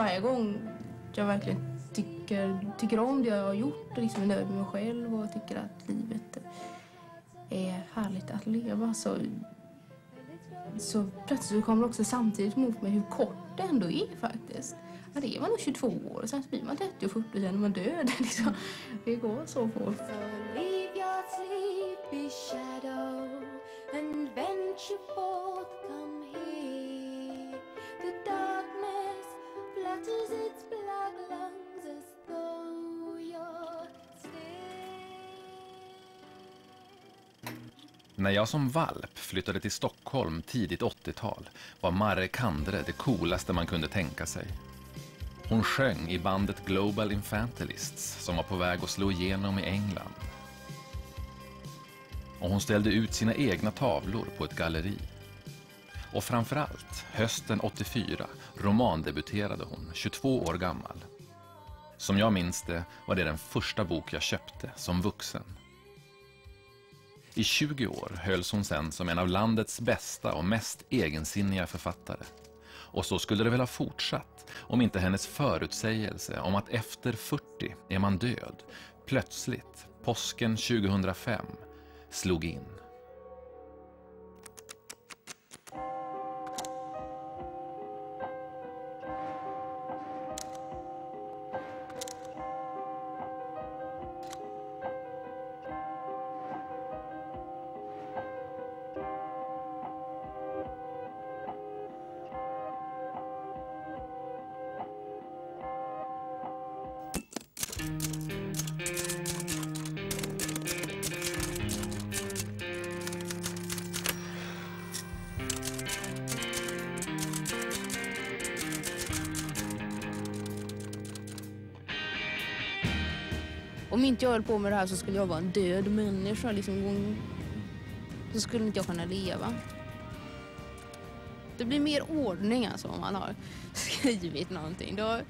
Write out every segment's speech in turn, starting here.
Varje gång jag verkligen tycker, tycker om det jag har gjort och liksom är nöjd med mig själv och tycker att livet är härligt att leva så, så plötsligt kommer det också samtidigt mot mig hur kort det ändå är faktiskt. Ja, det är nog 22 år, sen blir man 30 och 40 och sen är man död. Liksom. Det går så fort. När jag som valp flyttade till Stockholm tidigt 80-tal var Marre Kandre det coolaste man kunde tänka sig. Hon sjöng i bandet Global Infantilists som var på väg att slå igenom i England. Och hon ställde ut sina egna tavlor på ett galleri. Och framförallt, hösten 84, romandebuterade hon, 22 år gammal. Som jag minns det var det den första bok jag köpte som vuxen. I 20 år hölls hon sen som en av landets bästa och mest egensinniga författare. Och så skulle det väl ha fortsatt om inte hennes förutsägelse om att efter 40 är man död plötsligt, påsken 2005, slog in. Höll på med det här så skulle jag vara en död människa. Liksom, så skulle inte jag kunna leva. Det blir mer ordning alltså om man har skrivit någonting. Då,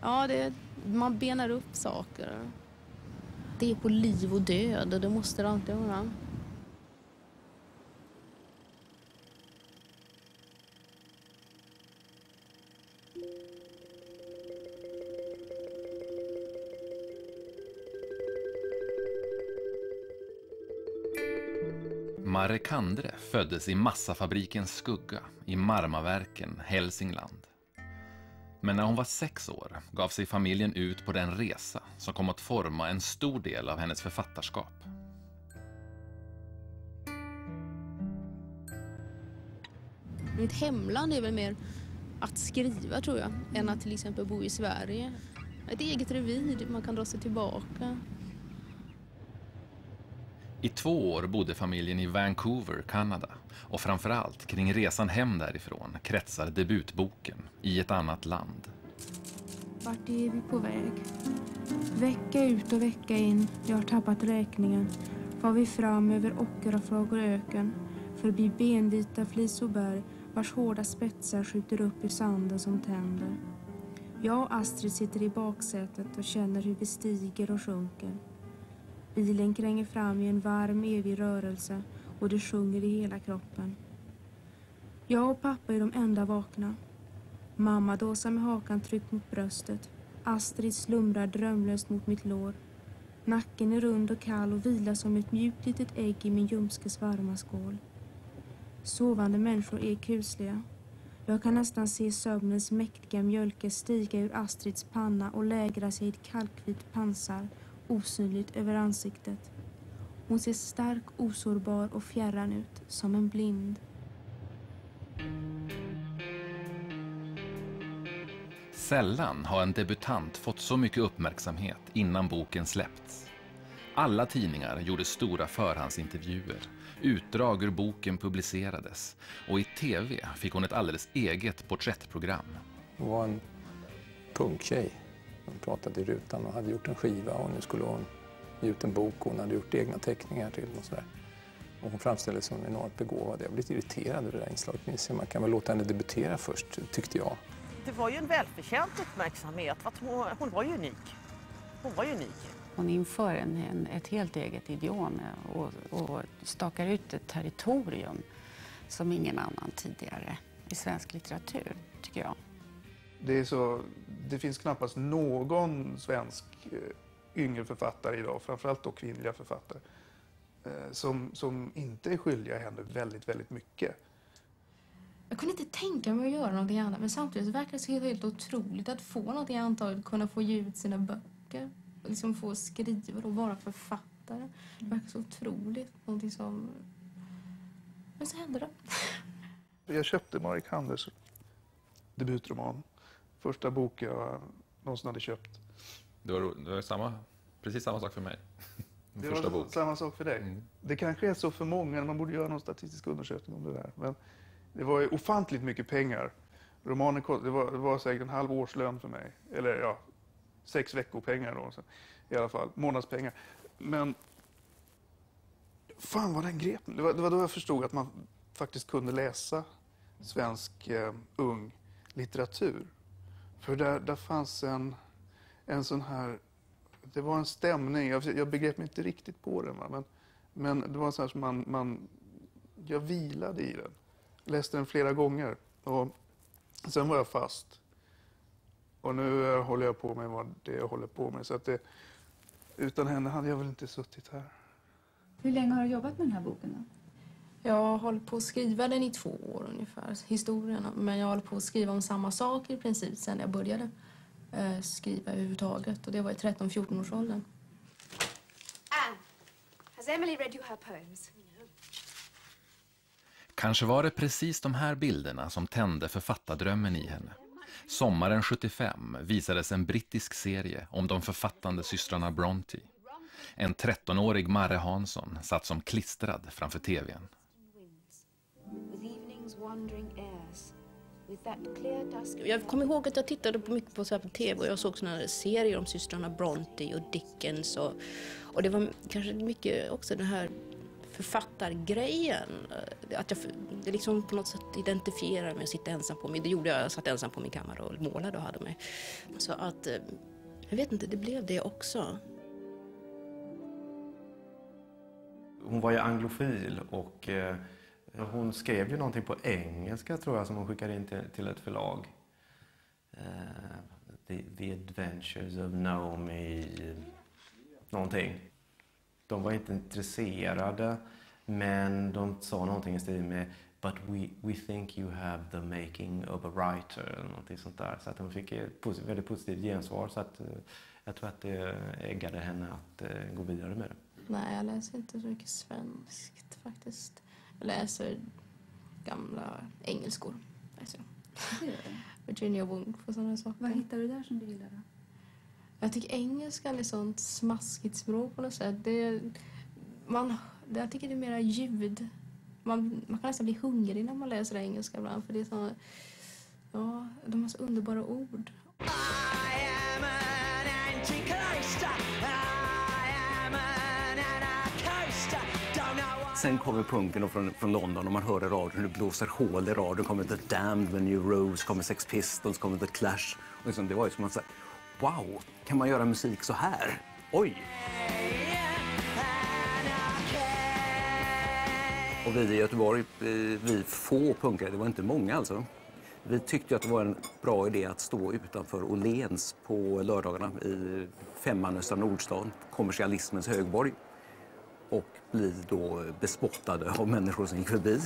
ja, det, man benar upp saker. Det är på liv och död och det måste det alltid vara. Mare Kandre föddes i massafabrikens skugga i Marmaverken, Hälsingland. Men när hon var sex år gav sig familjen ut på den resa som kom att forma en stor del av hennes författarskap. Mitt hemland är väl mer att skriva tror jag, än att till exempel bo i Sverige. Ett eget revir, man kan dra sig tillbaka. I två år bodde familjen i Vancouver, Kanada och framförallt kring resan hem därifrån kretsar debutboken I ett annat land. Vart är vi på väg? Vecka ut och vecka in, jag har tappat räkningen, far vi fram över ockerafrag och öken, förbi benvita flis och berg vars hårda spetsar skjuter upp i sanden som tänder. Jag och Astrid sitter i baksätet och känner hur vi stiger och sjunker. Bilen kränger fram i en varm, evig rörelse och det sjunger i hela kroppen. Jag och pappa är de enda vakna. Mamma dåsar med hakan tryckt mot bröstet. Astrid slumrar drömlöst mot mitt lår. Nacken är rund och kall och vilar som ett mjukt litet ägg i min ljumskes varma skål. Sovande människor är kusliga. Jag kan nästan se sömnens mäktiga mjölke stiga ur Astrids panna och lägra sig i ett kalkvitt pansar osynligt över ansiktet. Hon ser stark, osårbar och fjärran ut, som en blind. Sällan har en debutant fått så mycket uppmärksamhet innan boken släppts. Alla tidningar gjorde stora förhandsintervjuer, utdrag ur boken publicerades och i tv fick hon ett alldeles eget porträttprogram. Hon var en punktjej. Hon pratade i rutan och hade gjort en skiva och nu skulle hon ge ut en bok och hon hade gjort egna teckningar till och sådär. Och hon framställdes som enormt begåvad. Jag blev lite irriterad över det där inslaget. Minns jag. Man kan väl låta henne debutera först, tyckte jag. Det var ju en välförtjänt uppmärksamhet. hon, hon var ju unik. Hon var ju unik. Hon inför en, en, ett helt eget idiom och, och stakar ut ett territorium som ingen annan tidigare i svensk litteratur, tycker jag. Det, är så, det finns knappast någon svensk eh, yngre författare idag, framförallt då kvinnliga författare, eh, som, som inte är skyldiga henne väldigt, väldigt mycket. Jag kunde inte tänka mig att göra någonting annat men samtidigt så verkar det så helt otroligt att få någonting antaget, kunna få ge ut sina böcker. Och liksom få skriva och vara författare. Det verkar så otroligt. Någonting som... Men så hände det. Jag köpte Marit Handels debutroman. Första bok jag någonsin hade köpt. Det var, det var samma, precis samma sak för mig. Det första var bok. samma sak för dig. Mm. Det kanske är så för många, man borde göra någon statistisk undersökning om det där. Men det var ju ofantligt mycket pengar. Romanen det var, det var säkert en halv årslön för mig. Eller ja, sex veckopengar då. Så, I alla fall, månadspengar. Men fan vad den grep det var, det var då jag förstod att man faktiskt kunde läsa svensk eh, ung litteratur. För där, där fanns en, en sån här det var en stämning, jag, jag begrep mig inte riktigt på den. Va? Men, men det var så här som man, man, jag vilade i den. Läste den flera gånger och sen var jag fast. Och nu eh, håller jag på med vad det jag håller på med. Så att det, utan henne hade jag väl inte suttit här. Hur länge har du jobbat med den här boken? Då? Jag har hållit på att skriva den i två år ungefär, historierna. Men jag håller på att skriva om samma sak i princip sen jag började eh, skriva överhuvudtaget. Och det var i 13-14 års åldern. Anne, has Emily read you her poems? Kanske var det precis de här bilderna som tände författardrömmen i henne. Sommaren 75 visades en brittisk serie om de författande systrarna Bronte. En 13-årig Marre Hansson satt som klistrad framför tvn. Jag kommer ihåg att jag tittade på mycket på, så här på tv och jag såg såna här serier om systrarna Bronte och Dickens och, och det var kanske mycket också den här författargrejen. eh, Att jag liksom på något sätt identifierar mig och sitter ensam på mig. Det gjorde jag, jag satt ensam på min kammare och målade och hade mig. Så att, eh, jag vet inte, det blev det också. Hon var ju anglofil och eh, hon skrev ju någonting på engelska tror jag som hon skickade in till, till ett förlag. Uh, the, the Adventures of Naomi någonting. De var inte intresserade men de sa någonting i stil med But we, we think you have the making of a writer eller någonting sånt där. Så att hon fick ett positivt, väldigt positivt gensvar så att eh, jag tror att det äggade henne att eh, gå vidare med det. Nej, jag läser inte så mycket svenskt faktiskt. Läser gamla engelskor. Det. Virginia Woolf och sådana saker. Vad hittar du där som du gillar? Då? Jag tycker engelskan är sånt smaskigt språk på något sätt. Det, man, det, jag tycker det är mera ljud. Man, man kan nästan bli hungrig när man läser engelska ibland för det är så, ja, de har så underbara ord. Sen kommer punken från, från London och man hör i radion hur det blåser hål i radion. kommer The Damned, The New Rose, kommer Sex Pistols, kommer The Clash. Och liksom, det var ju som att säga, wow, kan man göra musik så här? Oj! Och vi i Göteborg, eh, vi få punkare, det var inte många alltså. Vi tyckte att det var en bra idé att stå utanför Åhléns på lördagarna i femman Östra Nordstan, kommersialismens högborg och bli då bespottade av människor som gick förbi.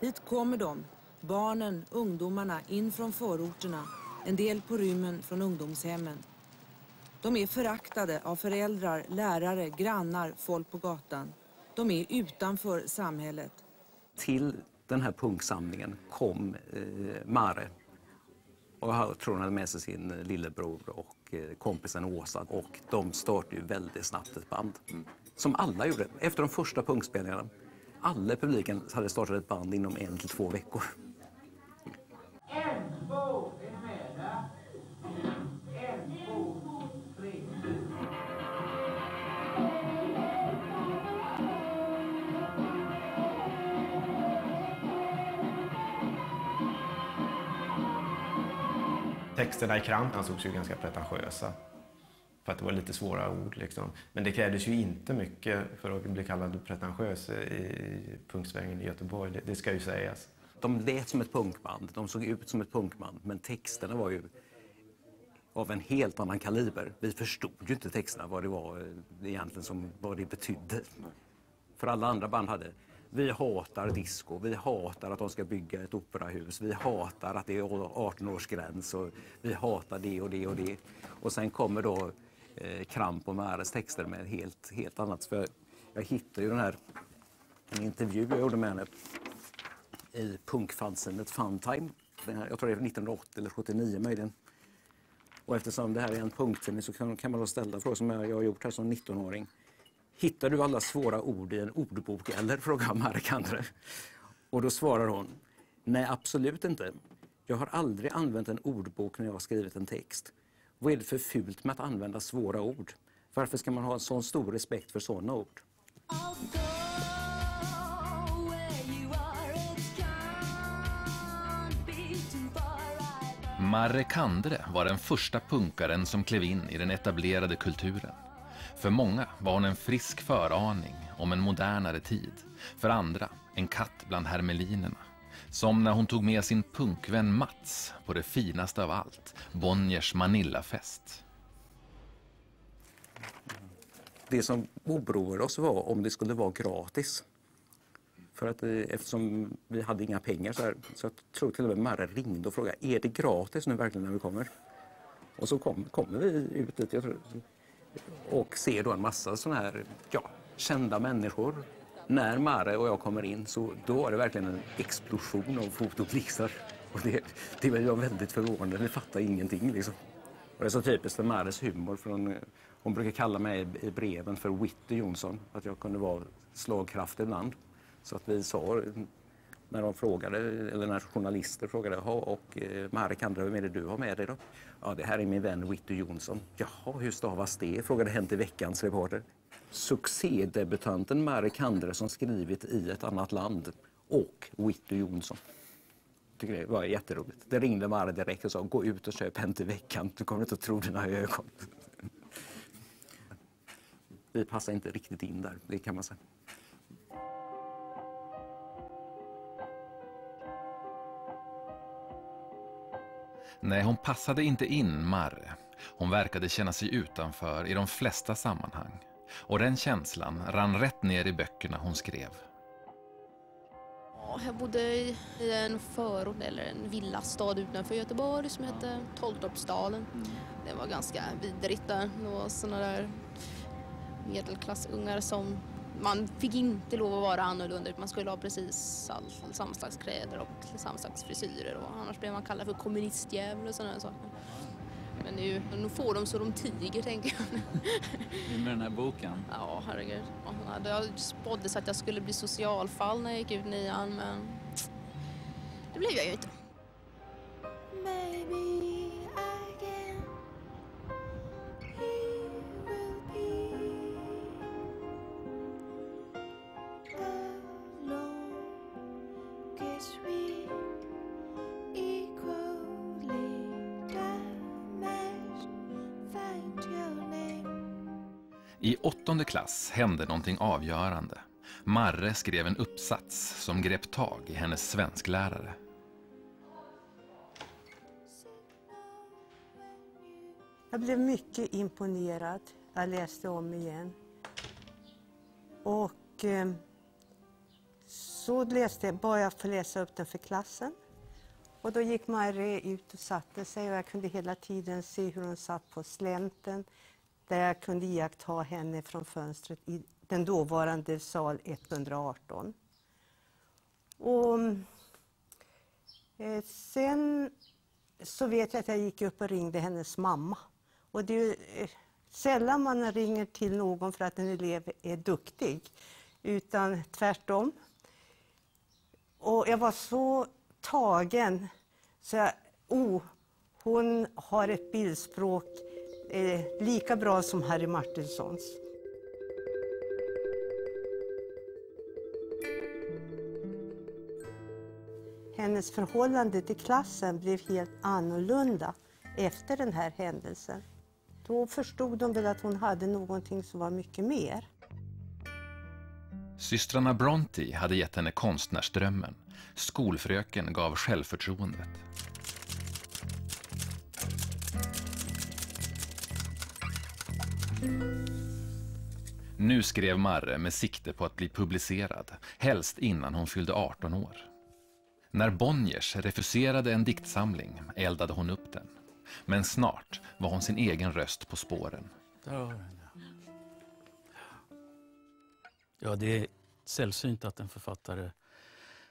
Hit kommer de, barnen, ungdomarna, in från förorterna, en del på rymmen från ungdomshemmen. De är föraktade av föräldrar, lärare, grannar, folk på gatan. De är utanför samhället. Till den här punksamlingen kom eh, Mare. Och jag tror han hade med sig sin lillebror och Eh, kompisen Åsa. Och de startade ju väldigt snabbt ett band. Som alla gjorde. Efter de första punkspelningarna. Alla i publiken hade startat ett band inom en till två veckor. En, två, Texterna i Kramp ansågs ju ganska pretentiösa. för att det var lite svåra ord. Liksom. Men det krävdes ju inte mycket för att bli kallad pretentiös i punksvängen i Göteborg, det, det ska ju sägas. De lät som ett punkband, de såg ut som ett punkband, men texterna var ju av en helt annan kaliber. Vi förstod ju inte texterna, vad det var eh, egentligen som, vad det betydde. För alla andra band hade vi hatar disco, vi hatar att de ska bygga ett operahus, vi hatar att det är 18-årsgräns och vi hatar det och det och det. Och sen kommer då eh, Kramp och Mares texter med helt, helt annat. För jag, jag hittade ju den här, en intervju jag gjorde med henne i punkfanzinet Funtime. Jag tror det är 1980 eller 79 möjligen. Och eftersom det här är en punkttidning så kan, kan man då ställa frågor som jag, jag har gjort här som 19-åring. Hittar du alla svåra ord i en ordbok eller? frågar Marek Andre. Och då svarar hon, nej absolut inte. Jag har aldrig använt en ordbok när jag har skrivit en text. Vad är det för fult med att använda svåra ord? Varför ska man ha en sån stor respekt för sådana ord? Marre Kandre var den första punkaren som klev in i den etablerade kulturen. För många var hon en frisk föraning om en modernare tid. För andra en katt bland hermelinerna. Som när hon tog med sin punkvän Mats på det finaste av allt, Bonniers Manillafest. Det som oroade oss var om det skulle vara gratis. För att, eh, eftersom vi hade inga pengar så, här, så jag tror till och med Marre ringde och frågade är det gratis nu verkligen när vi kommer. Och så kom, kommer vi ut dit. Jag tror, och ser då en massa sådana här ja, kända människor. När Mare och jag kommer in så då var det verkligen en explosion av fotoblixtar. Och det, det var jag väldigt förvånad, vi fattar ingenting liksom. Och det är så typiskt för Mares humor. För hon, hon brukar kalla mig i breven för Whitty Jonsson, att jag kunde vara slagkraftig ibland. Så att vi sa när de frågade, eller när journalister frågade, och eh, Marek Andra, vem är det du har med dig då? Ja, det här är min vän Whitty Jonsson. Jaha, hur stavas det? frågade Hänt i veckans reporter. Succédebutanten Marek Andra som skrivit i ett annat land och Whitty Jonsson. Tycker det var jätteroligt. Det ringde Mare direkt och sa gå ut och köp Hänt i veckan. Du kommer inte att tro dina ögon. Vi passar inte riktigt in där, det kan man säga. Nej, hon passade inte in Marre. Hon verkade känna sig utanför i de flesta sammanhang. Och den känslan rann rätt ner i böckerna hon skrev. Jag bodde i en förort, eller en villastad utanför Göteborg som hette Tolltorpsdalen. Det var ganska vidrigt där. Det var såna där medelklassungar som man fick inte lov att vara annorlunda man skulle ha precis all, samma slags kläder och samma slags frisyrer och annars blev man kallad för kommunistjävel och sådana saker. Men nu, nu får de så de tiger tänker jag. Med den här boken? Ja, herregud. Jag spådde så att jag skulle bli socialfall när jag gick ut nian men det blev jag ju inte. I åttonde klass hände någonting avgörande. Marre skrev en uppsats som grep tag i hennes svensklärare. Jag blev mycket imponerad. Jag läste om igen. Och eh, så läste jag, bad jag få läsa upp den för klassen. Och då gick Marie ut och satte sig och jag kunde hela tiden se hur hon satt på slänten där jag kunde iaktta henne från fönstret i den dåvarande sal 118. Och, eh, sen så vet jag att jag gick upp och ringde hennes mamma. Och det är ju, eh, sällan man ringer till någon för att en elev är duktig, utan tvärtom. Och jag var så tagen så jag, oh, hon har ett bildspråk eh, lika bra som Harry Martinsons. Hennes förhållande till klassen blev helt annorlunda efter den här händelsen. Då förstod de väl att hon hade någonting som var mycket mer. Systrarna Bronte hade gett henne konstnärsdrömmen. Skolfröken gav självförtroendet. Nu skrev Marre med sikte på att bli publicerad, helst innan hon fyllde 18 år. När Bonniers refuserade en diktsamling eldade hon upp den. Men snart var hon sin egen röst på spåren ja. Det är sällsynt att en författare,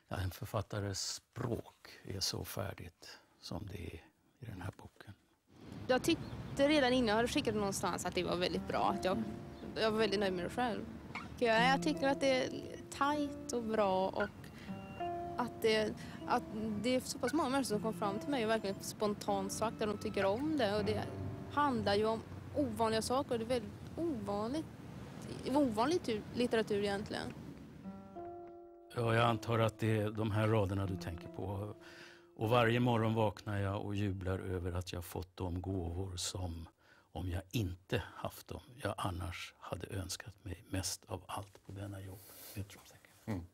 ja, en författares språk är så färdigt som det är i den här boken. Jag tyckte redan innan jag hade skickat någonstans att det var väldigt bra. Att jag, jag var väldigt nöjd med det själv. Jag, jag tycker att det är tajt och bra och att det, att det är så pass många människor som kom fram till mig och verkligen spontant sagt att de tycker om det. Och det handlar ju om ovanliga saker och det är väldigt ovanligt, ovanlig litteratur egentligen. Ja, jag antar att det är de här raderna du tänker på. Och varje morgon vaknar jag och jublar över att jag fått de gåvor som, om jag inte haft dem, jag annars hade önskat mig mest av allt på denna jobb. Mm.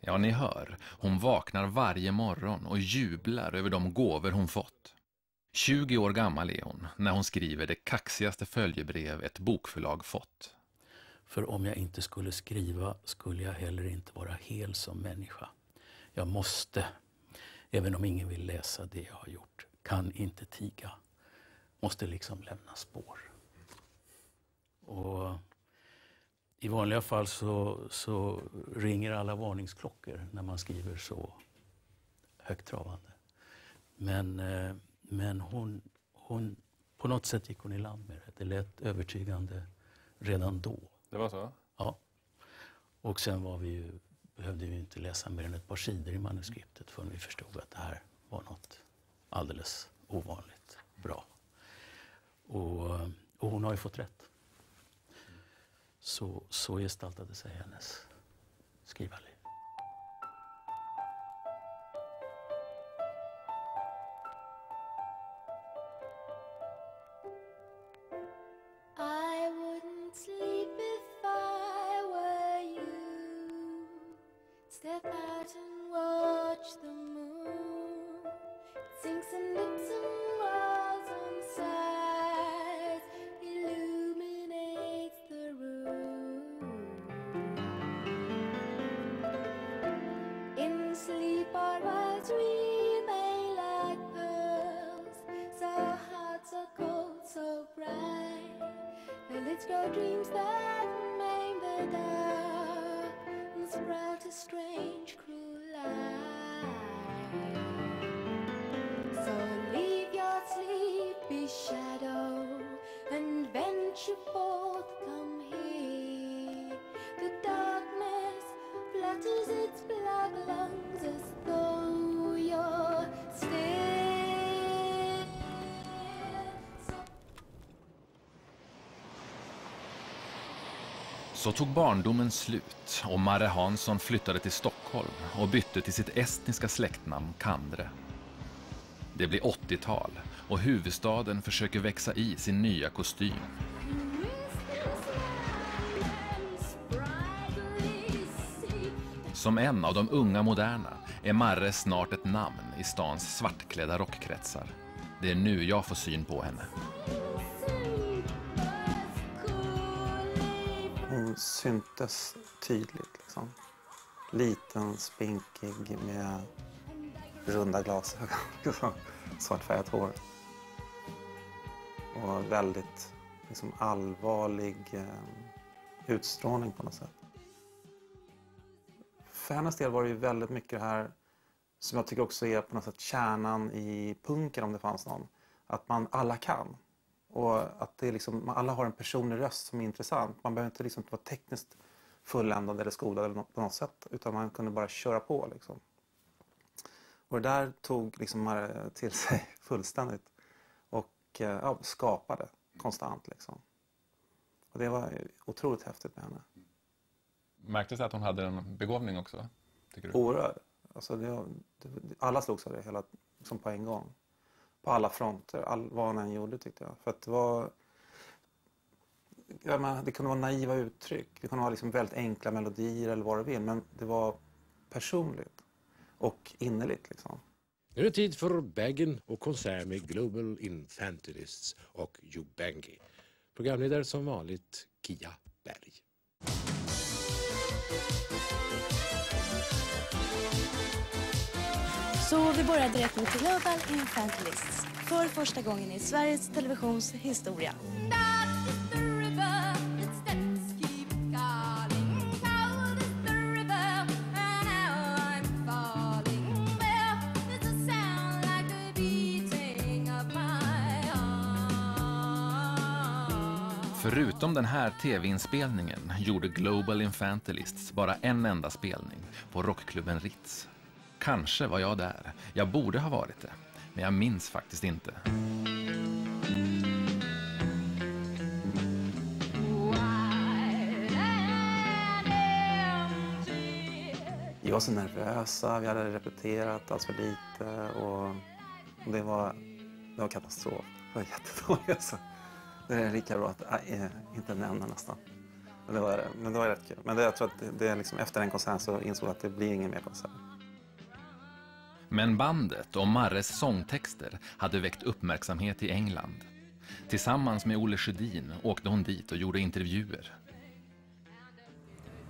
Ja, ni hör. Hon vaknar varje morgon och jublar över de gåvor hon fått. 20 år gammal är hon när hon skriver det kaxigaste följebrev ett bokförlag fått. För om jag inte skulle skriva skulle jag heller inte vara hel som människa. Jag måste, även om ingen vill läsa det jag har gjort, kan inte tiga. Måste liksom lämna spår. Och i vanliga fall så, så ringer alla varningsklockor när man skriver så högtravande. Men, eh, men hon, hon, på något sätt gick hon i land med det. Det lät övertygande redan då. Det var så? Ja. Och sen var vi ju, behövde vi inte läsa mer än ett par sidor i manuskriptet förrän vi förstod att det här var något alldeles ovanligt bra. Och, och hon har ju fått rätt. Så, så gestaltade sig hennes skrivarliv. Tog barndomen slut och Marre Hansson flyttade till Stockholm och bytte till sitt estniska släktnamn Kandre. Det blir 80-tal och huvudstaden försöker växa i sin nya kostym. Som en av de unga moderna är Marre snart ett namn i stans svartklädda rockkretsar. Det är nu jag får syn på henne. Hon syntes tydligt. Liksom. Liten, spinkig med runda glasögon. Svartfärgat hår. Och väldigt liksom, allvarlig eh, utstrålning på något sätt. För hennes del var det ju väldigt mycket det här som jag tycker också är på något sätt kärnan i punken om det fanns någon. Att man alla kan. Och att det liksom, alla har en personlig röst som är intressant. Man behöver inte liksom vara tekniskt fulländad eller skolad eller något, på något sätt. Utan man kunde bara köra på. Liksom. Och det där tog liksom till sig fullständigt. Och eh, ja, skapade konstant. Liksom. Och det var otroligt häftigt med henne. Märktes det att hon hade en begåvning också? Tycker du? Oerhört. Alltså det, det, alla slogs av det hela, liksom på en gång. På alla fronter, all, vad han än gjorde tyckte jag. För att det var ja, man, det kunde vara naiva uttryck. Det kunde vara liksom väldigt enkla melodier eller vad du vill. Men det var personligt och innerligt. Liksom. Nu är det tid för Baggen och konsert med Global Infantilists och Jubangi. Programledare som vanligt Kia Berg. Så vi börjar direkt med Global Infantilists. För första gången i Sveriges Televisions historia. Förutom den här tv-inspelningen gjorde Global Infantilists bara en enda spelning på rockklubben Ritz. Kanske var jag där. Jag borde ha varit det. Men jag minns faktiskt inte. Vi var så nervösa, vi hade repeterat allt för lite och det var, det var katastrof. Det var jättedåligt. Alltså. Det är lika bra att äh, eh, inte nämna nästan. Men det var, men det var rätt kul. Men det, jag tror att det, det liksom, efter den konserten så insåg jag att det blir ingen mer konsert. Men bandet och Marres sångtexter hade väckt uppmärksamhet i England. Tillsammans med Olle Sjödin åkte hon dit och gjorde intervjuer.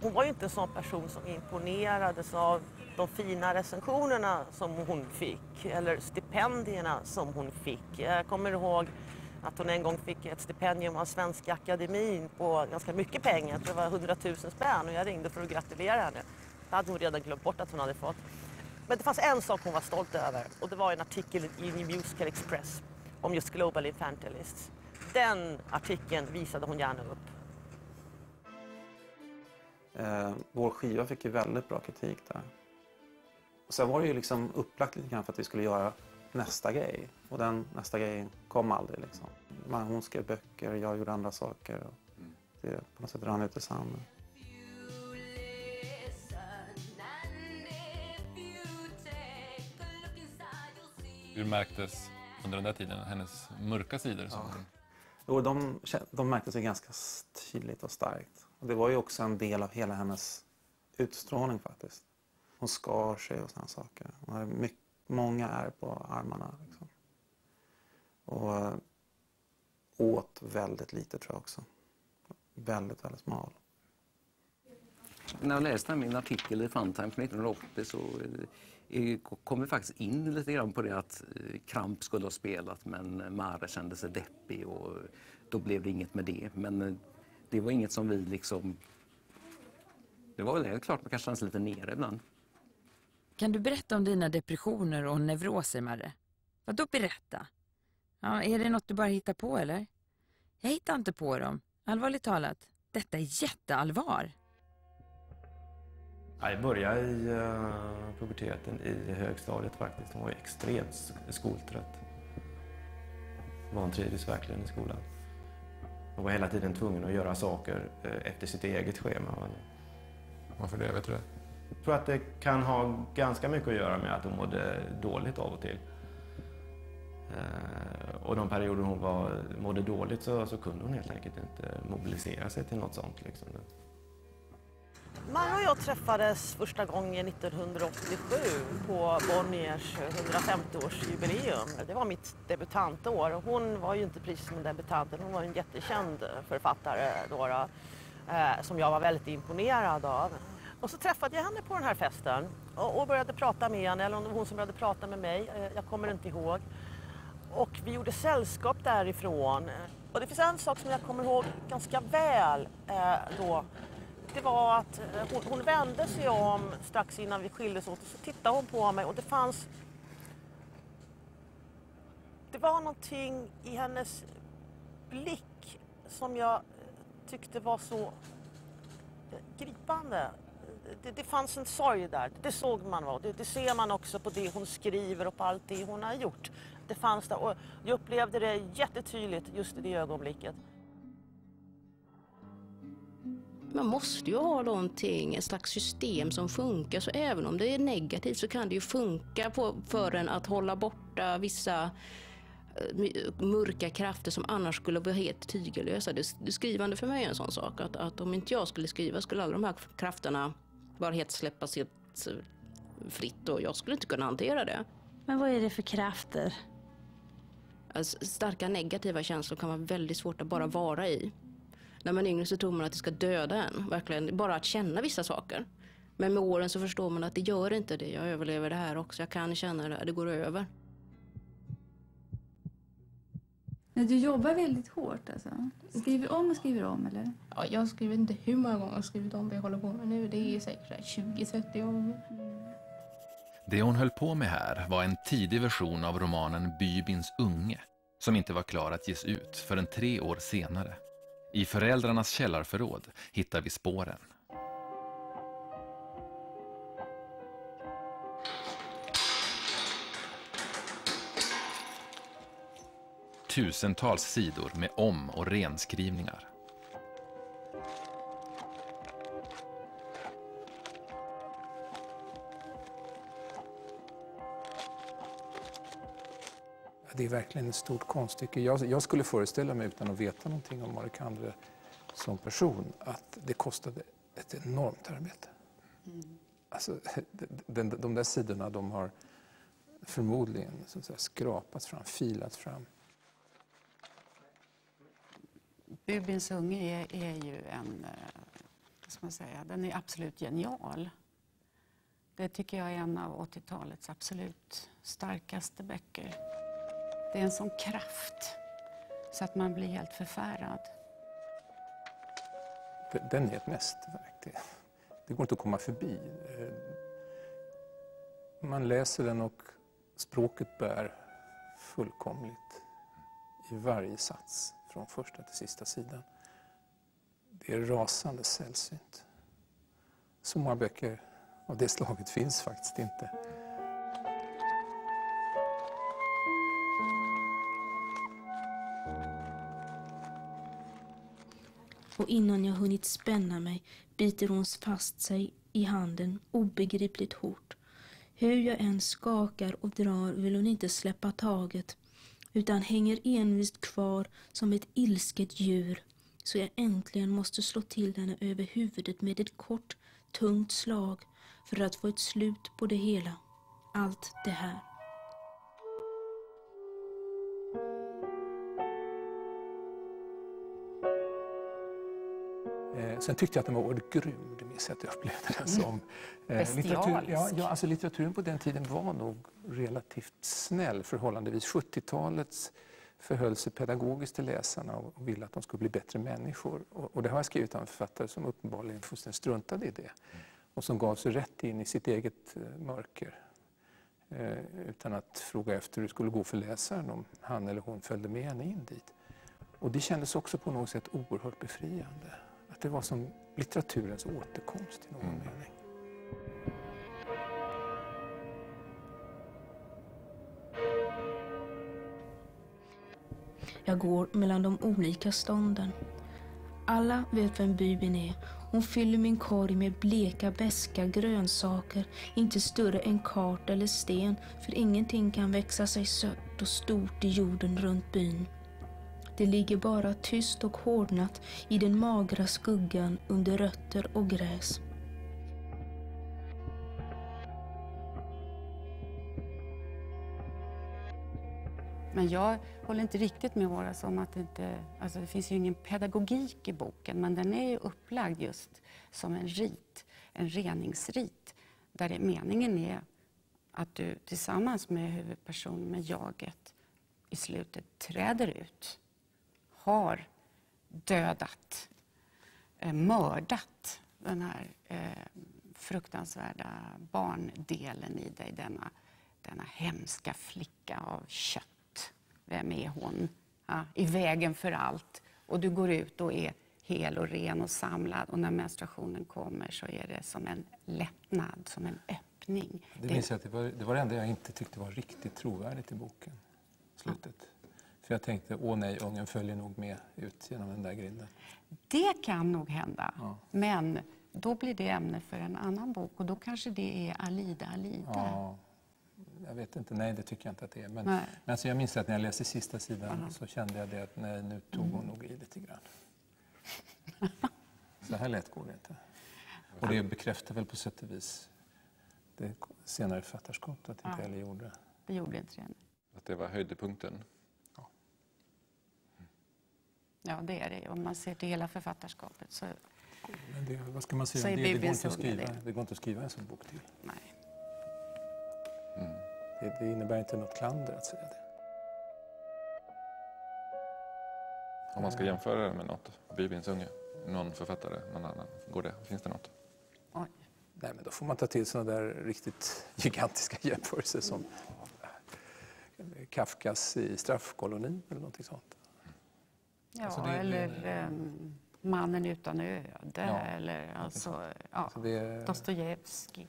Hon var ju inte en sån person som imponerades av de fina recensionerna som hon fick eller stipendierna som hon fick. Jag kommer ihåg att hon en gång fick ett stipendium av Svenska Akademin på ganska mycket pengar, det var 100 000 spänn och jag ringde för att gratulera henne. Det hade hon redan glömt bort att hon hade fått. Men det fanns en sak hon var stolt över och det var en artikel i New Musical Express om just Global Infantilists. Den artikeln visade hon gärna upp. Eh, vår skiva fick ju väldigt bra kritik där. Och sen var det ju liksom upplagt lite grann för att vi skulle göra nästa grej. Och den nästa grejen kom aldrig. Liksom. Man, hon skrev böcker, jag gjorde andra saker. Och det på något sätt rann ut i sanden. Hur märktes under den där tiden hennes mörka sidor? Som... Ja. Jo, de, de märktes ju ganska tydligt och starkt. Och det var ju också en del av hela hennes utstrålning faktiskt. Hon skar sig och sådana saker. Hon hade mycket, många ärr på armarna. Liksom. Och äh, åt väldigt lite tror jag också. Väldigt, väldigt smal. När jag läste min artikel i Funtime från 1980 så Eh, kommer kom faktiskt in lite grann på det att eh, Kramp skulle ha spelat men eh, Mare kände sig deppig och då blev det inget med det. Men det var inget som vi liksom... Det var väl klart man kanske kände sig lite nere ibland. Kan du berätta om dina depressioner och neuroser, Marre? Vadå berätta? Ja, är det något du bara hittar på, eller? Jag hittar inte på dem. Allvarligt talat, detta är jätteallvar. Jag började i uh, puberteten i högstadiet faktiskt. Hon var extremt skoltrött. Vantrivdes verkligen i skolan. Hon var hela tiden tvungen att göra saker uh, efter sitt eget schema. Varför det? Vet du det? Jag tror att det kan ha ganska mycket att göra med att hon mådde dåligt av och till. Uh, och de perioder hon var, mådde dåligt så, så kunde hon helt enkelt inte mobilisera sig till något sånt. Liksom. Marre och jag träffades första gången 1987 på Bonniers 150-årsjubileum. Det var mitt debutantår. Hon var ju inte precis som en debutant, hon var en jättekänd författare då, då eh, som jag var väldigt imponerad av. Och så träffade jag henne på den här festen och, och började prata med henne, eller hon som började prata med mig, eh, jag kommer inte ihåg. Och vi gjorde sällskap därifrån. Och det finns en sak som jag kommer ihåg ganska väl eh, då det var att eh, hon, hon, vände sig om strax innan vi skildes åt och så tittade hon på mig och det fanns... Det var någonting i hennes blick som jag tyckte var så eh, gripande. Det, det fanns en sorg där, det såg man. Det, det ser man också på det hon skriver och på allt det hon har gjort. Det fanns där och jag upplevde det jättetydligt just i det ögonblicket man måste ju ha någonting, ett slags system som funkar. Så även om det är negativt så kan det ju funka på, för en att hålla borta vissa my- mörka krafter som annars skulle vara helt tygellösa. Det, det skrivande för mig är en sån sak. Att, att om inte jag skulle skriva skulle alla de här krafterna bara helt släppas helt eh, fritt och jag skulle inte kunna hantera det. Men vad är det för krafter? Alltså, starka negativa känslor kan vara väldigt svårt att bara vara i. När man är yngre så tror man att det ska döda en, verkligen. Bara att känna vissa saker. Men med åren så förstår man att det gör inte det. Jag överlever det här också. Jag kan känna det, det går över. Du jobbar väldigt hårt alltså? Skriver om och skriver om eller? Ja, jag skriver inte hur många gånger jag har skrivit om det jag håller på med nu. Det är säkert 20-30 gånger. Det hon höll på med här var en tidig version av romanen Bybins unge som inte var klar att ges ut förrän tre år senare. I föräldrarnas källarförråd hittar vi spåren. Tusentals sidor med om och renskrivningar. Det är verkligen ett stort konststycke. Jag, jag skulle föreställa mig, utan att veta någonting om Marek Andre som person, att det kostade ett enormt arbete. Alltså, den, de där sidorna de har förmodligen så att säga, skrapats fram, filats fram. Bubins unge är, är ju en, eh, vad ska man säga, den är absolut genial. Det tycker jag är en av 80-talets absolut starkaste böcker. Det är en sån kraft så att man blir helt förfärad. Den är ett mästerverk. Det, det går inte att komma förbi. Man läser den och språket bär fullkomligt i varje sats från första till sista sidan. Det är rasande sällsynt. Så många böcker av det slaget finns faktiskt inte. Och innan jag hunnit spänna mig biter hon fast sig i handen obegripligt hårt. Hur jag än skakar och drar vill hon inte släppa taget utan hänger envist kvar som ett ilsket djur så jag äntligen måste slå till henne över huvudet med ett kort, tungt slag för att få ett slut på det hela. Allt det här. Sen tyckte jag att den var oerhört grym, det minns jag att jag upplevde den som. Eh, litteratur, ja, ja, alltså litteraturen på den tiden var nog relativt snäll förhållandevis. 70-talets förhöll sig pedagogiskt till läsarna och ville att de skulle bli bättre människor. Och, och det har jag skrivit av en författare som uppenbarligen fullständigt struntade i det och som gav sig rätt in i sitt eget eh, mörker eh, utan att fråga efter hur det skulle gå för läsaren om han eller hon följde med henne in dit. Och det kändes också på något sätt oerhört befriande. Att det var som litteraturens återkomst i någon mening. Jag går mellan de olika stånden. Alla vet vem Bybin är. Hon fyller min korg med bleka, beska grönsaker, inte större än kart eller sten, för ingenting kan växa sig sött och stort i jorden runt byn. Det ligger bara tyst och hårdnat i den magra skuggan under rötter och gräs. Men jag håller inte riktigt med Horace om att det inte... Alltså det finns ju ingen pedagogik i boken, men den är ju upplagd just som en rit, en reningsrit, där det, meningen är att du tillsammans med huvudpersonen, med jaget, i slutet träder ut, har dödat, eh, mördat den här eh, fruktansvärda barndelen i dig, denna, denna hemska flicka av kött. Vem är hon? Ja, I vägen för allt. Och du går ut och är hel och ren och samlad och när menstruationen kommer så är det som en lättnad, som en öppning. Det, minns jag att det, var, det var det enda jag inte tyckte var riktigt trovärdigt i boken. Slutet. För jag tänkte, åh nej, ungen följer nog med ut genom den där grinden. Det kan nog hända, men då blir det ämne för en annan bok och då kanske det är Alida Alida. Ja, Jag vet inte, nej det tycker jag inte att det är. Men, Nej. men alltså jag minns att när jag läste sista sidan Ja. så kände jag det att nej, nu tog hon nog i lite grann. Så här lätt går det inte. Och det bekräftar väl på sätt och vis det senare författarskapet att det inte Ja. heller gjorde det. Det gjorde inte det. Att det var höjdpunkten. Ja, det är det. Om man ser till hela författarskapet så... Men det, vad ska man säga? Så är det, det, går inte att skriva, det. det går inte att skriva en sån bok till. Nej. Det, det innebär inte något klander att säga det. Om man ska jämföra det med något, Bibelns unge, någon författare, någon annan, går det? Finns det något? Nej, men då får man ta till sådana där riktigt gigantiska jämförelser som Kafkas i straffkolonin eller någonting sånt. Ja, Alltså, det- det- eller ehm, Mannen utan öde, Ja, eller alltså, ja, Alltså, det- Dostojevskij.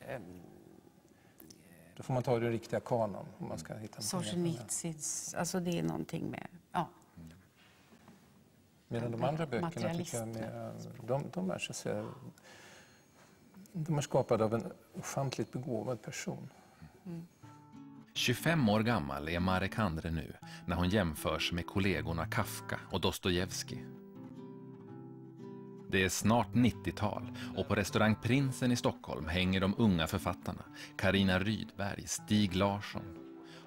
ehm, Då får man ta den riktiga kanon om man ska hitta något. Solzjenitsyns, alltså det är någonting med, ja. Medan de andra böckerna tycker jag mer, de, de är så de är skapade av en ofantligt begåvad person. 25 år gammal är Marek Andre nu när hon jämförs med kollegorna Kafka och Dostojevskij. Det är snart 90-tal och på restaurang Prinsen i Stockholm hänger de unga författarna Karina Rydberg, Stig Larsson.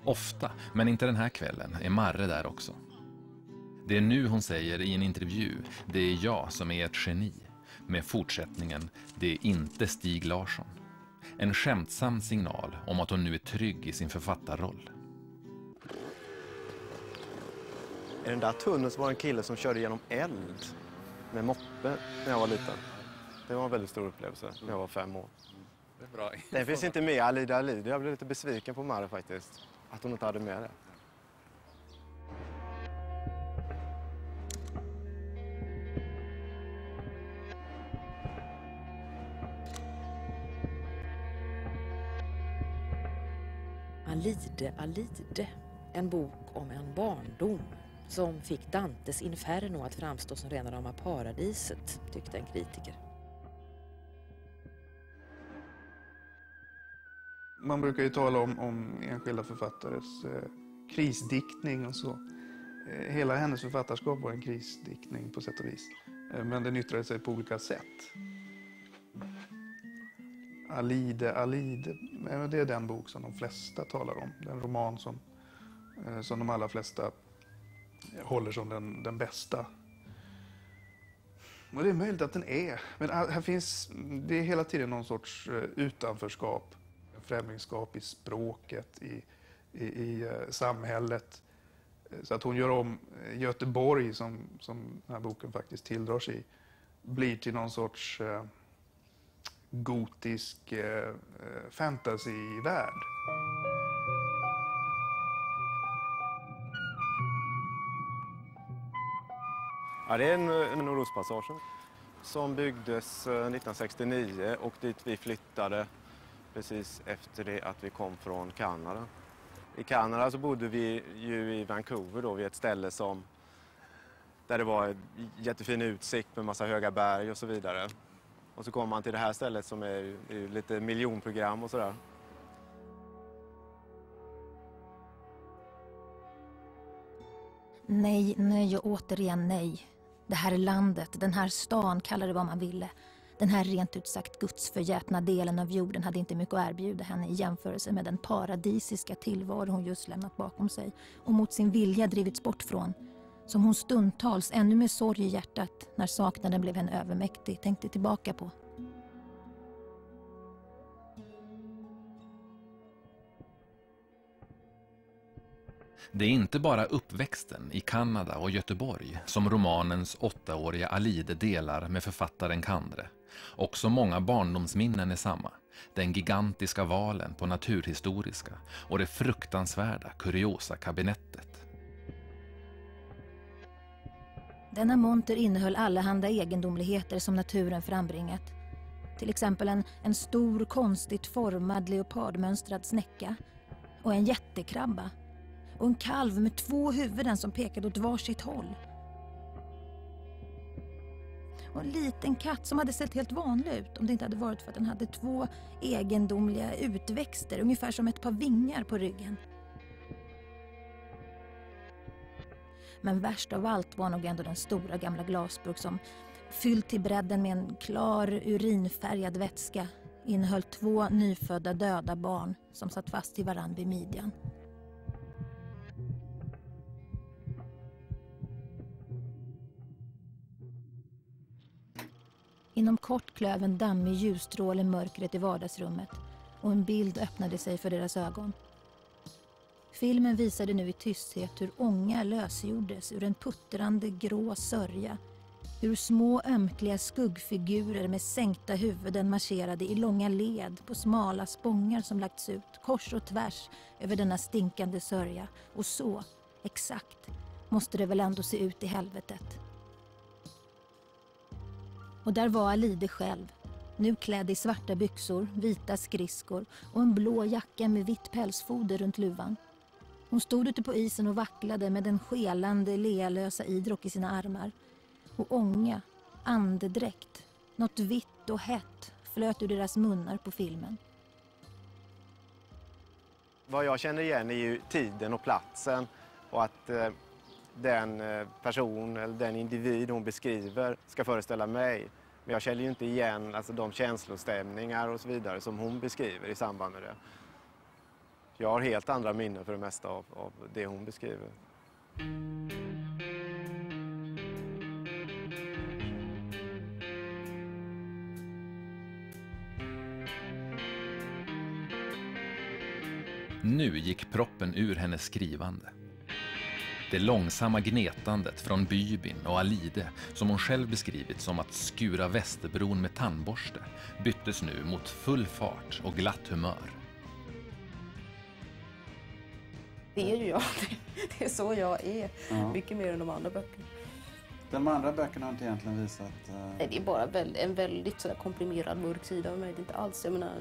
Ofta, men inte den här kvällen, är Marre där också. Det är nu hon säger i en intervju, det är jag som är ett geni. Med fortsättningen, det är inte Stig Larsson. En skämtsam signal om att hon nu är trygg i sin författarroll. I den där tunneln så var det en kille som körde genom eld med moppe när jag var liten. Det var en väldigt stor upplevelse när jag var fem år. Det är bra. Den finns inte med i Alida Alida. Jag blev lite besviken på Mare faktiskt. Att hon inte hade med det. Alide Alide, en bok om en barndom som fick Dantes Inferno att framstå som rena rama paradiset, tyckte en kritiker. Man brukar ju tala om, om enskilda författares eh, krisdiktning och så. Eh, hela hennes författarskap var en krisdiktning på sätt och vis. Eh, men den yttrade sig på olika sätt. Alide, Alide, eh, det är den bok som de flesta talar om. Den roman som, eh, som de allra flesta eh, håller som den, den bästa. Och det är möjligt att den är. Men här finns, det är hela tiden någon sorts utanförskap, främlingskap i språket, i, i, i samhället. Så att hon gör om Göteborg, som, som den här boken faktiskt tilldrar sig i, blir till någon sorts eh, gotisk eh, eh, fantasyvärld. Ja, det är en, Nordostpassagen som byggdes eh, 1969 och dit vi flyttade precis efter det att vi kom från Kanada. I Kanada så bodde vi ju i Vancouver då vid ett ställe som där det var jättefin utsikt med massa höga berg och så vidare. Och så kommer man till det här stället som är, är lite miljonprogram och sådär. Nej, nej och återigen nej. Det här landet, den här stan, kalla det vad man ville. Den här rent ut sagt gudsförgätna delen av jorden hade inte mycket att erbjuda henne i jämförelse med den paradisiska tillvaro hon just lämnat bakom sig och mot sin vilja drivits bort från. Som hon stundtals, ännu med sorg i hjärtat, när saknaden blev henne övermäktig, tänkte tillbaka på. Det är inte bara uppväxten i Kanada och Göteborg som romanens åttaåriga Alide delar med författaren Kandre. Också många barndomsminnen är samma. Den gigantiska valen på Naturhistoriska och det fruktansvärda Kuriosa-kabinettet. Denna monter innehöll allehanda egendomligheter som naturen frambringat. Till exempel en, en stor konstigt formad leopardmönstrad snäcka och en jättekrabba och en kalv med två huvuden som pekade åt varsitt håll. Och en liten katt som hade sett helt vanlig ut om det inte hade varit för att den hade två egendomliga utväxter, ungefär som ett par vingar på ryggen. Men värst av allt var nog ändå den stora gamla glasburk som fylld till bredden med en klar urinfärgad vätska innehöll två nyfödda döda barn som satt fast i varann vid midjan. Inom kort klöv en dammig ljusstråle mörkret i vardagsrummet och en bild öppnade sig för deras ögon. Filmen visade nu i tysthet hur ånga lösgjordes ur en puttrande grå sörja. Hur små ömkliga skuggfigurer med sänkta huvuden marscherade i långa led på smala spångar som lagts ut kors och tvärs över denna stinkande sörja. Och så, exakt, måste det väl ändå se ut i helvetet. Och där var Alide själv, nu klädd i svarta byxor, vita skridskor och en blå jacka med vitt pälsfoder runt luvan. Hon stod ute på isen och vacklade med den skelande, lealösa Idrock i sina armar. Och ånga, andedräkt, något vitt och hett flöt ur deras munnar på filmen. Vad jag känner igen är ju tiden och platsen och att eh, den eh, person eller den individ hon beskriver ska föreställa mig. Men jag känner ju inte igen alltså, de känslostämningar och så vidare som hon beskriver i samband med det. Jag har helt andra minnen för det mesta av, av det hon beskriver. Nu gick proppen ur hennes skrivande. Det långsamma gnetandet från Bybin och Alide, som hon själv beskrivit som att skura Västerbron med tandborste, byttes nu mot full fart och glatt humör. Det är ju jag. Det är så jag är. Ja. Mycket mer än de andra böckerna. De andra böckerna har inte egentligen visat... eh, Nej, det är bara en väldigt sådär komprimerad mörk sida av mig. Det är inte alls, jag menar,